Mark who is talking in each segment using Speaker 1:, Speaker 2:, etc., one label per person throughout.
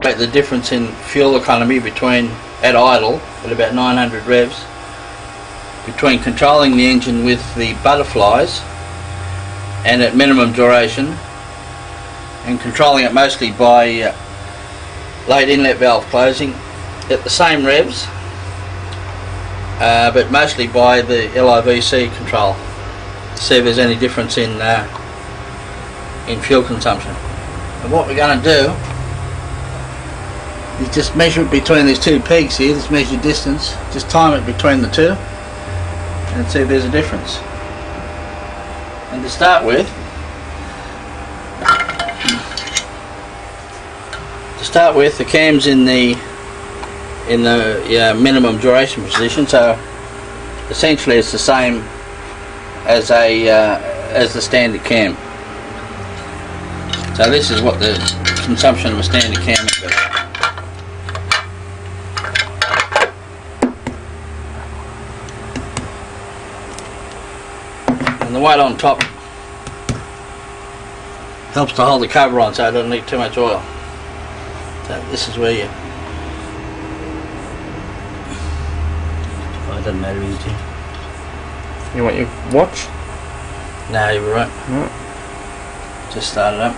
Speaker 1: the difference in fuel economy between at idle at about 900 revs between controlling the engine with the butterflies and at minimum duration and controlling it mostly by uh, late inlet valve closing at the same revs uh, but mostly by the LIVC control. See if there's any difference in uh, in fuel consumption. And what we're going to do is just measure it between these two peaks here just measure distance. Just time it between the two and see if there's a difference. And to start with to start with the cam's in the in the yeah, minimum duration position. So essentially it's the same as a uh, as the standard cam. So this is what the consumption of a standard cam is and the white on top helps to hold the cover on so it doesn't leak too much oil. So this is where you oh, it doesn't matter easy
Speaker 2: You want your watch?
Speaker 1: no you're right.
Speaker 2: No.
Speaker 1: just start it up.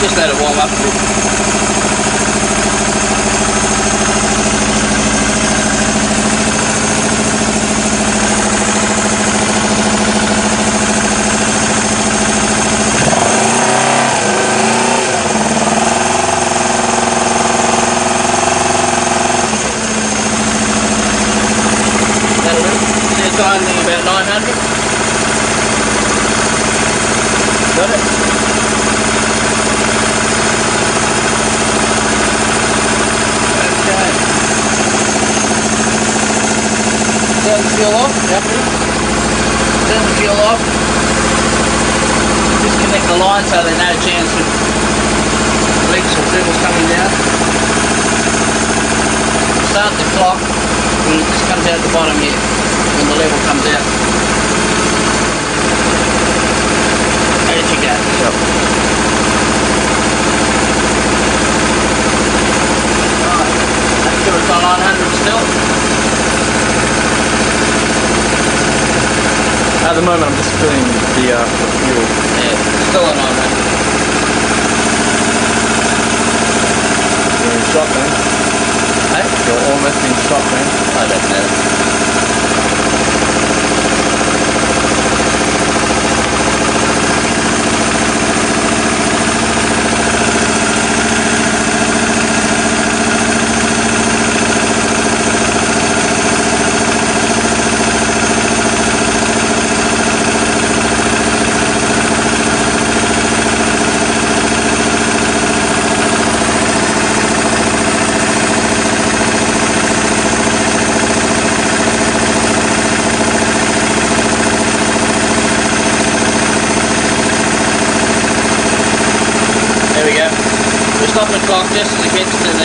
Speaker 1: Just let it warm up a bit That'll do. It's about 900. Got it? Okay. Turn the fuel off. Yep. Turn the fuel off. Disconnect the line so there's no chance of leaks or dribbles coming down. Start the clock when it just comes out the bottom here, when the level comes out. There you go. Right, make sure it's on 900 still.
Speaker 2: At the moment, I'm just filling the, uh, the fuel.
Speaker 1: Yeah, still on 900.
Speaker 2: You're in shot then.
Speaker 1: Hey?
Speaker 2: You're almost in shot then.
Speaker 1: I don't know. We go. We're stopping the clock just as it gets to the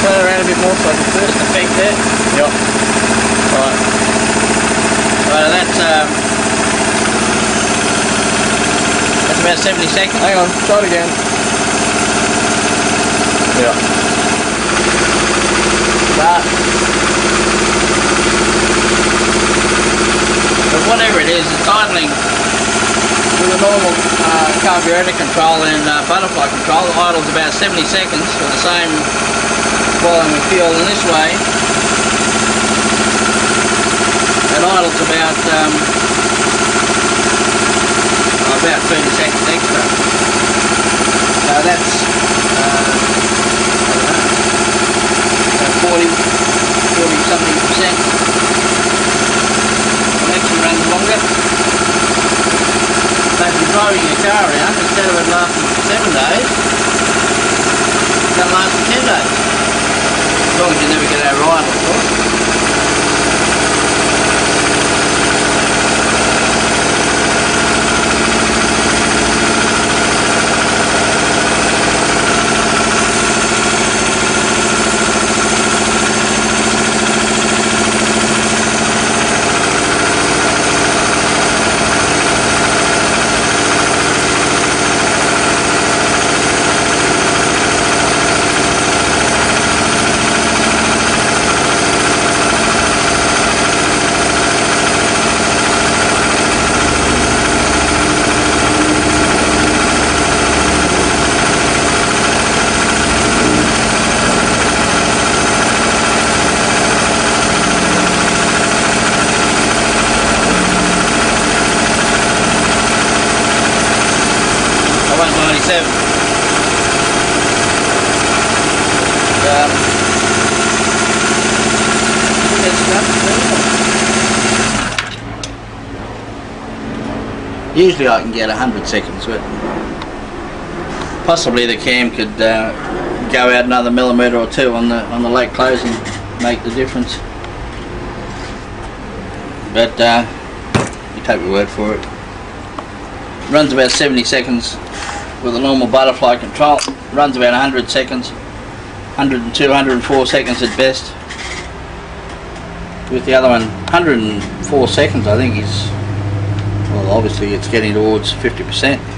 Speaker 2: Turn around a bit more so I can see
Speaker 1: just the there.
Speaker 2: Yep.
Speaker 1: Right. Right, that's um, that's about 70 seconds.
Speaker 2: Hang on, try it again. Yeah.
Speaker 1: But but whatever it is, it's idling a normal uh, carburetor control and uh, butterfly control. It idles about 70 seconds for the same volume of fuel in this way. It idles about um, about 30 seconds extra. So that's uh, I don't know, about 40, 40 something percent. It actually runs longer. You're driving your car around, instead of it lasting seven days, it's going to last for 10 days. As long as you never get over idle, of course. Rev. Um, I think that's enough. Usually I can get 100 seconds, but possibly the cam could uh, go out another millimetre or two on the on the late close and make the difference. But uh, you take my word for it. Runs about 70 seconds with a normal butterfly control. Runs about 100 seconds, 102, 104 seconds at best. With the other one, 104 seconds I think is, well obviously it's getting towards 50%.